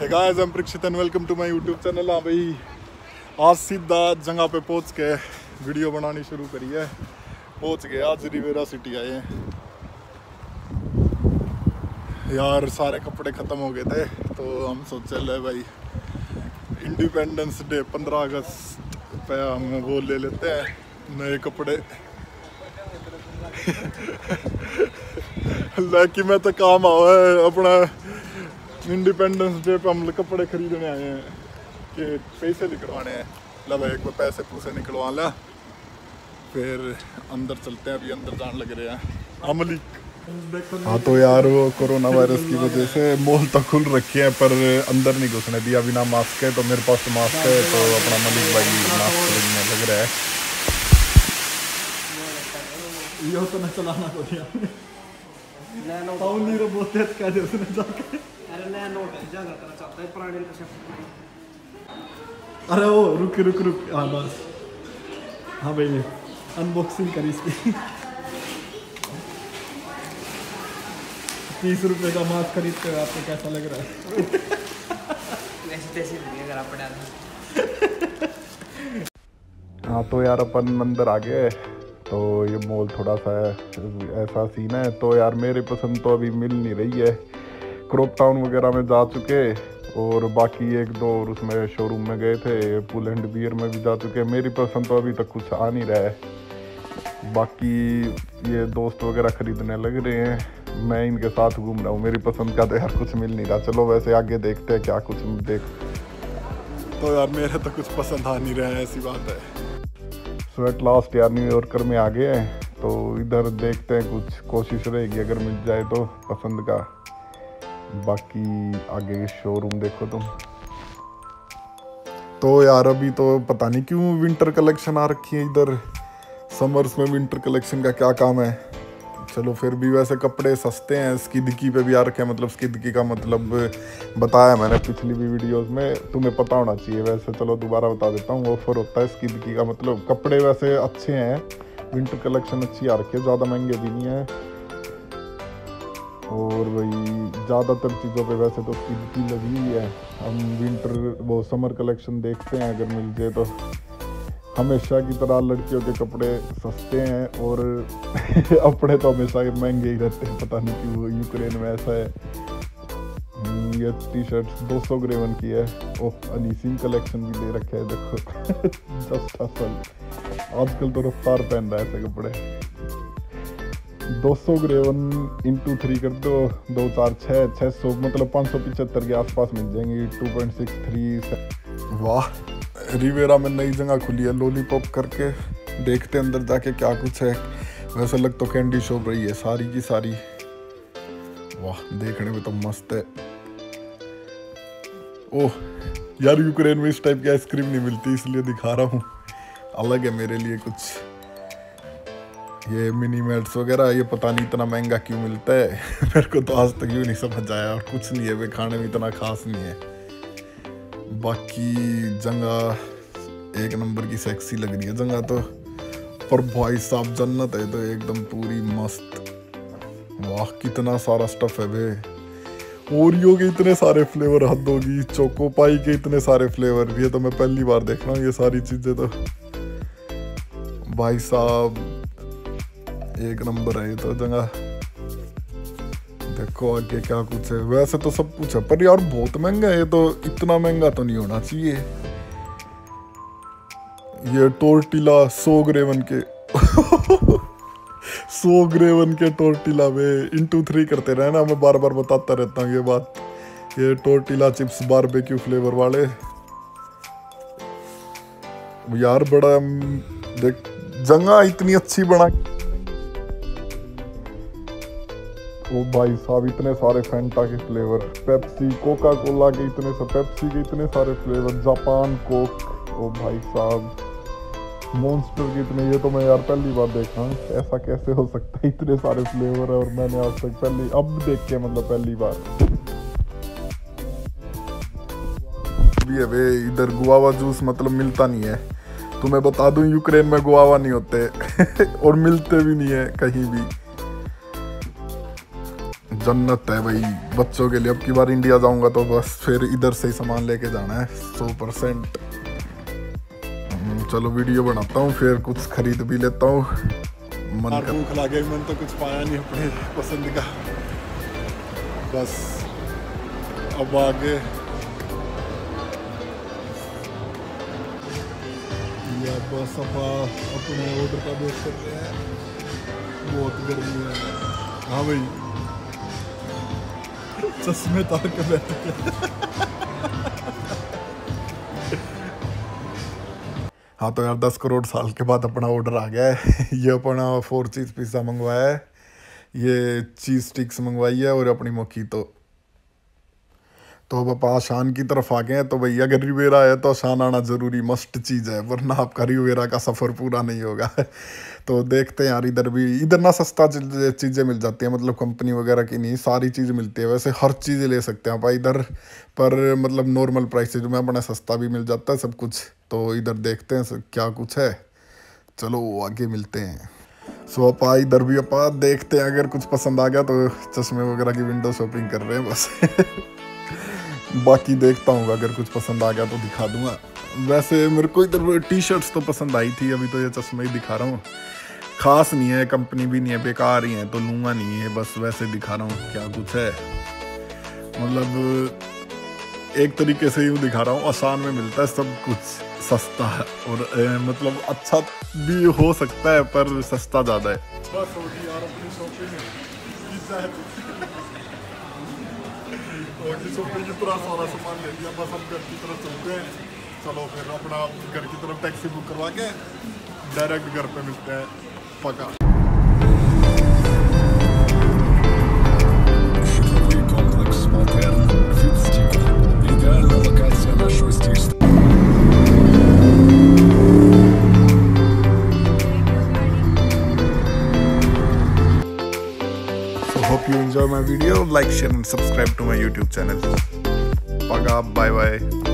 है guys am Parikshit and welcome to my YouTube channel हाँ भाई, आज सीधा जगह पे पहुँच के वीडियो बनानी शुरू करी है। पहुँच गए, आज रिवेरा सिटी आए हैं। यार, सारे कपड़े ख़त्म हो गए थे तो हम सोचे, ले भाई इंडिपेंडेंस डे पंद्रह अगस्त पे हम वो ले लेते हैं, नए कपड़े। लाकि मैं तो काम आवा अपना इंडिपेंडेंस डे पे हम कपड़े खरीदने आए हैं कि पैसे निकलवाने हैं। ला भाई एक बार पैसे पूसे निकलवा लिया फिर अंदर चलते हैं अभी अंदर जान लग रहे हैं। अमली। हाँ तो यार वो कोरोना वायरस की वजह से मॉल तो खुल रखे हैं पर अंदर नहीं घुसने दिया। बिना मास्क है तो मेरे पास तो मास्क है तो अपना मलिक भाई मास्क खरीदने लग रहा है। यो तो न चलाना को दिया अरे नया वो रुक रुक रुक। हाँ बस। हाँ भाई अनबॉक्सिंग करी इसकी। तीस रुपए का मास्क खरीदते हुए आपको कैसा लग रहा है? हाँ तो यार अपन अंदर आ गए। तो ये मॉल थोड़ा सा ऐसा सीन है। तो यार मेरे पसंद तो अभी मिल नहीं रही है। क्रॉप टाउन वगैरह में जा चुके और बाकी एक दो और उसमें शोरूम में गए थे पुल एंड बियर में भी जा चुके। मेरी पसंद तो अभी तक कुछ आ नहीं रहा है। बाकी ये दोस्त वगैरह खरीदने लग रहे हैं। मैं इनके साथ घूम रहा हूँ। मेरी पसंद का तो यार कुछ मिल नहीं रहा। चलो वैसे आगे देखते हैं क्या कुछ देख। तो यार मेरा तो कुछ पसंद आ नहीं रहा है ऐसी बात है। सो एट लास्ट यार न्यूयॉर्कर में आ गए हैं। तो इधर देखते हैं कुछ। कोशिश रहेगी अगर मिल जाए तो पसंद का। बाकी आगे शोरूम देखो तुम। तो यार, अभी तो पता नहीं क्यों विंटर कलेक्शन आ रखी है इधर। समर्स में विंटर कलेक्शन का क्या काम है? चलो, फिर भी वैसे कपड़े सस्ते हैं स्किदकी पे भी आ रखे हैं मतलब स्किदकी का मतलब बताया मैंने पिछली भी वीडियोस में। तुम्हें पता होना चाहिए वैसे, चलो दोबारा बता देता हूँ ऑफ़र होता है स्किदकी का। मतलब कपड़े वैसे अच्छे हैं विंटर कलेक्शन अच्छी आ रखी है, ज़्यादा महँगे भी नहीं है। और वही ज़्यादातर चीज़ों पे वैसे तो स्किदकी लगी हुई है। हम विंटर वो समर कलेक्शन देखते हैं अगर मिल जाए तो। हमेशा की तरह लड़कियों के कपड़े सस्ते हैं और अपने तो हमेशा महँगे ही रहते हैं पता नहीं क्यों यूक्रेन में ऐसा है। हम्म, ये टी शर्ट दो सौ ग्रेवन की है। ओह अनीसिंग कलेक्शन भी ले रखे है देखो। जस्ट असल आजकल तो रफ्तार पहन रहा है ऐसे कपड़े। दो सौ ग्रेवन इंटू थ्री कर दो दो चार छः छः सौ मतलब पाँच सौ पिचहत्तर के आसपास मिल जाएँगे टू पॉइंट सिक्स थ्री वाह, रिवेरा में नई जगह खुली है लॉलीपॉप करके, देखते अंदर जाके क्या कुछ है। वैसे लग तो कैंडी शॉप रही है, सारी की सारी। वाह, देखने में तो मस्त है। ओह, यार यूक्रेन में इस टाइप की आइसक्रीम नहीं मिलती, इसलिए दिखा रहा हूँ। अलग है मेरे लिए कुछ। ये मिनी मेट्स वगैरह, ये पता नहीं इतना महँगा क्यों मिलता है। मेरे को तो आज तक यूँ नहीं समझ आया, और कुछ नहीं है वे खाने में इतना खास नहीं है। बाकी जगह एक नंबर की सेक्सी लग रही है जगह तो। पर भाई साहब, जन्नत है तो एकदम पूरी मस्त। वाह, कितना सारा स्टफ़ है वे ओरियो के इतने सारे फ्लेवर हद होगी चोको पाई के इतने सारे फ्लेवर ये तो मैं पहली बार देख रहा हूँ, ये सारी चीज़ें तो। भाई साहब एक नंबर है ये तो जगह। देखो आगे क्या कुछ है। वैसे तो सब कुछ है, पर यार बहुत महँगा है ये तो। इतना महँगा तो नहीं होना चाहिए। ये टोर्टिला सौ ग्रेवन के सौ ग्रेवन के टोर्टिला में इंटू थ्री करते रहे ना मैं बार बार बताता रहता हूँ ये बात। ये टोर्टिला चिप्स बारबेक्यू फ्लेवर वाले। यार बड़ा, देख, जगह इतनी अच्छी बना ओ भाई साहब, इतने सारे फैंटा के फ्लेवर पेप्सी कोका कोला के इतने से पेप्सी के इतने सारे फ्लेवर जापान कोक ओ भाई साहब मॉन्स्टर के इतने, ये तो मैं यार पहली बार देख ऐसा कैसे हो सकता है इतने सारे फ्लेवर है और मैंने आज तक पहली, अब देख के मतलब पहली बार। भी है वे इधर गुआवा जूस मतलब मिलता नहीं है तुम्हें बता दूँ, यूक्रेन में गुआवा नहीं होते, और मिलते भी नहीं है कहीं भी। जन्नत है भाई। बच्चों के लिए अब की बार इंडिया जाऊँगा तो बस फिर इधर से ही सामान लेके जाना है। सौ परसेंट। चलो वीडियो बनाता हूँ, फिर कुछ खरीद भी लेता हूँ। मन कर भूख लगे मन तो कुछ पाया नहीं अपने पसंद का। बस, अब आगे। या बस अब अपने ऑर्डर का कर रहे हैं। बहुत गर्मी है। हाँ भाई। चश्मे तार के बैठ हाँ तो यार, दस करोड़ साल के बाद अपना ऑर्डर आ गया है। ये अपना फोर चीज़ पिज़्ज़ा मंगवाया है। ये चीज़ स्टिक्स मंगवाई है और अपनी मक्खी तो तो अब आप आशान की तरफ़ आ गए हैं तो भैया अगर रिवेरा है तो आशान आना ज़रूरी, मस्ट चीज़ है, वरना आपका रिवेरा का सफ़र पूरा नहीं होगा। तो देखते हैं यार, इधर भी, इधर ना सस्ता चीज़ें मिल जाती हैं मतलब कंपनी वगैरह की नहीं, सारी चीज़ मिलती है, वैसे हर चीज़ ले सकते हैं आप, इधर पर मतलब नॉर्मल प्राइसेज में अपना सस्ता भी मिल जाता है सब कुछ। तो इधर देखते हैं क्या कुछ है। चलो आगे मिलते हैं। सो अपा इधर भी अपा देखते हैं, अगर कुछ पसंद आ गया तो चश्मे वगैरह की विंडो शॉपिंग कर रहे हैं बस। बाकी देखता हूँ अगर कुछ पसंद आ गया तो दिखा दूँगा। वैसे मेरे को इधर टी शर्ट्स तो पसंद आई थी अभी तो ये चश्मे ही दिखा रहा हूँ। खास नहीं है कंपनी भी नहीं है बेकार ही है तो लूँगा नहीं है बस वैसे दिखा रहा हूँ क्या कुछ है। मतलब एक तरीके से यूँ दिखा रहा हूँ आसान में मिलता है सब कुछ सस्ता है और ए, मतलब अच्छा भी हो सकता है पर सस्ता ज़्यादा है। बस होगी यार अपनी शॉपिंग पिज्जा है बाकी शॉपिंग की पूरा सारा सामान ले लिया बस हम घर की तरफ चलते हैं चलो फिर अपना घर की तरफ टैक्सी बुक करवा के डायरेक्ट घर पे मिलते हैं पका Житловий комплекс Модерн від Стіка. Ідеальна локація на my video. Like, share and subscribe to my YouTube channel. Paga, bye bye.